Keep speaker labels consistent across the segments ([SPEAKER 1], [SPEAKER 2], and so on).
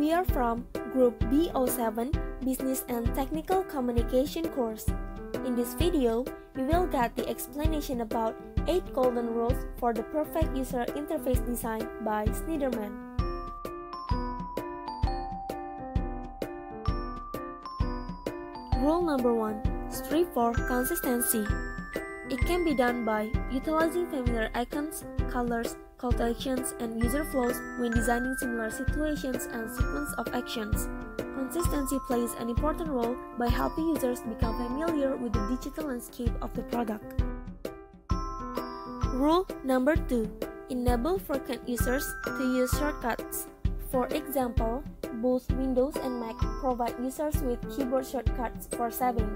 [SPEAKER 1] We are from Group B07 Business and Technical Communication course. In this video, we will get the explanation about 8 golden rules for the perfect user interface design by Shneiderman. Rule number 1 Strive for consistency. It can be done by utilizing familiar icons, colors, call to actions, and user flows when designing similar situations and sequence of actions. Consistency plays an important role by helping users become familiar with the digital landscape of the product. Rule number 2 Enable frequent users to use shortcuts. For example, both Windows and Mac provide users with keyboard shortcuts for saving,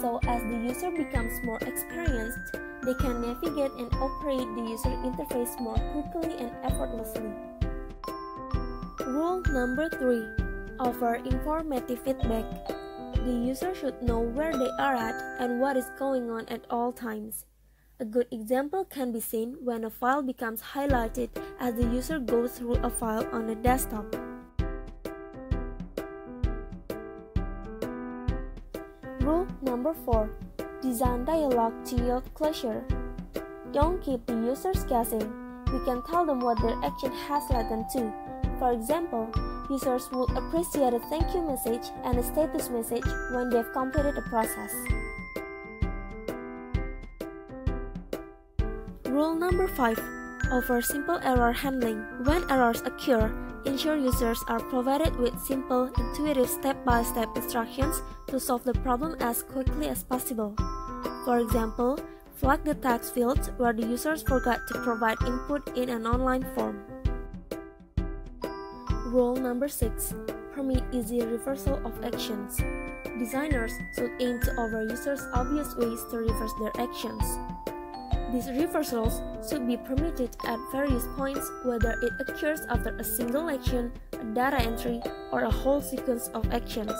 [SPEAKER 1] so as the user becomes more experienced, they can navigate and operate the user interface more quickly and effortlessly. Rule number 3 Offer informative feedback. The user should know where they are at and what is going on at all times. A good example can be seen when a file becomes highlighted as the user goes through a file on a desktop. Rule number 4 Design dialogue to yield closure. Don't keep the users guessing. We can tell them what their action has led them to. For example, users will appreciate a thank you message and a status message when they've completed a process. Rule number 5 Offer simple error handling. When errors occur, ensure users are provided with simple, intuitive step by step instructions to solve the problem as quickly as possible. For example, flag the text fields where the users forgot to provide input in an online form. Rule number 6 Permit easy reversal of actions. Designers should aim to offer users obvious ways to reverse their actions. These reversals should be permitted at various points whether it occurs after a single action, a data entry, or a whole sequence of actions.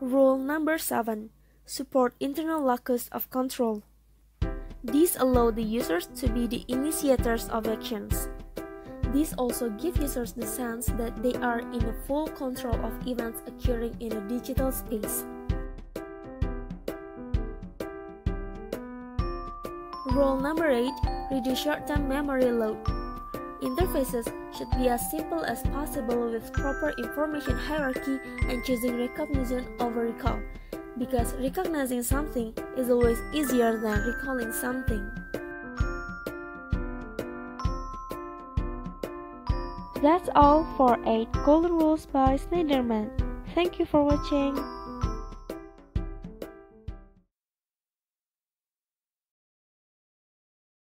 [SPEAKER 1] Rule number 7 Support internal locus of control. These allow the users to be the initiators of actions. These also give users the sense that they are in full control of events occurring in a digital space. Rule number 8 Reduce short-term memory load. Interfaces should be as simple as possible with proper information hierarchy and choosing recognition over recall, because recognizing something is always easier than recalling something. That's all for 8 Golden Rules by Shneiderman. Thank you for watching.